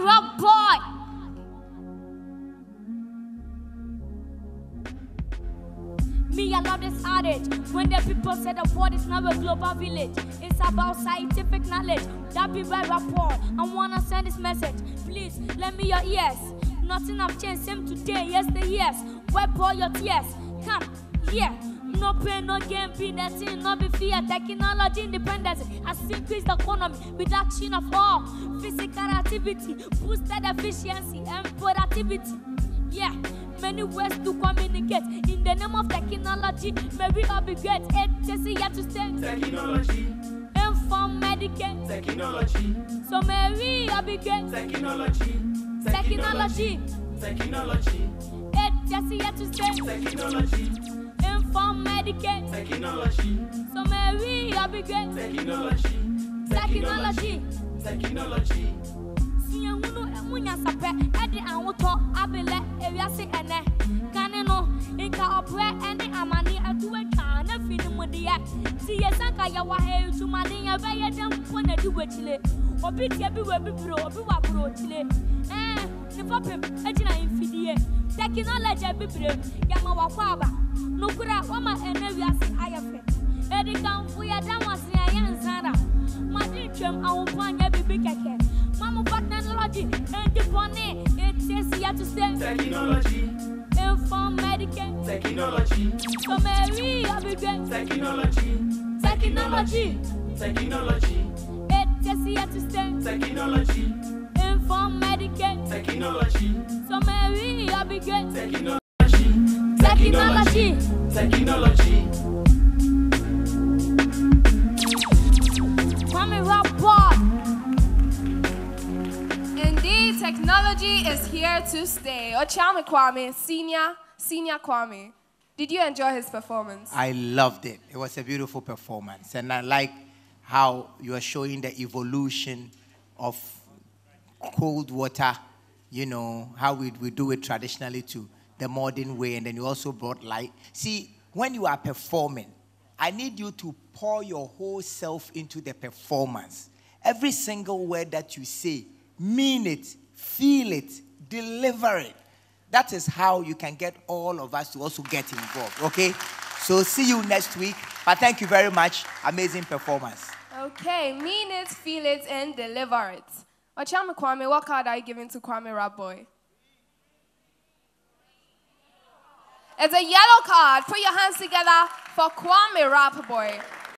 Boy. Me, I love this adage. When the people say the world is not a global village, it's about scientific knowledge. That be right rapport. I wanna send this message. Please, lend me your ears. Nothing have changed, same today, yesterday, yes. Wipe all your tears. Come, yeah. No pain, no gain, be that thing, no be fear. Technology independence has increased the economy, reduction of all physical activity, boosted efficiency and productivity. Yeah, many ways to communicate in the name of technology. May we all be great. It is here to stay. Technology, Inform, medicate. technology, So may we all be great. technology, Technology. technology, It is here to stay. technology, Inform, medicate. technology, So may we all be great. technology, Technology. technology. Siehunu emu nyasapɛ ɛde ahotɔ abelɛ ewiase ɛnɛ kane no nka ɔbrɛ ɛne amane atu atwa na fi ne mu deɛ ti yɛ sanka yɛwɔ ha edwumaden yɛbɛyɛ dɛ na di wɔkyile obi tie bi wɔ bibire obi wɔ aburo kyile ɛɛ nipa pɛm egyina mfidie tekinology bibire yɛma wɔkɔ aba. Nukura wɔma ɛnɛ wiase ayɛ fɛ edikanfo wase ɛyɛ ɛtiesi yɛto sɛ Technology, inform medicate technology, sɔmɛwi abidwe technology, technology. Technology, ɛtiesi yɛto sɛ technology, inform medicate technology, sɔmɛwi abidwe technology, technology. Technology. kwame technology is here to stay. Okyeame Kwame, senior, senior Kwame. Did you enjoy his performance? I loved it. It was a beautiful performance. And I like how you are showing the evolution of cold water, you know, how we, we do it traditionally to the modern way. And then you also brought light. See, when you are performing, I need you to pour your whole self into the performance. Every single word that you say, mean it, feel it, deliver it. That is how you can get all of us to also get involved. Okay? So see you next week. But thank you very much. Amazing performance. Okay, mean it, feel it, and deliver it. Okyeame Kwame, what card are you giving to Kwame Rap Boy? It's a yellow card. Put your hands together for Kwame Rap Boy.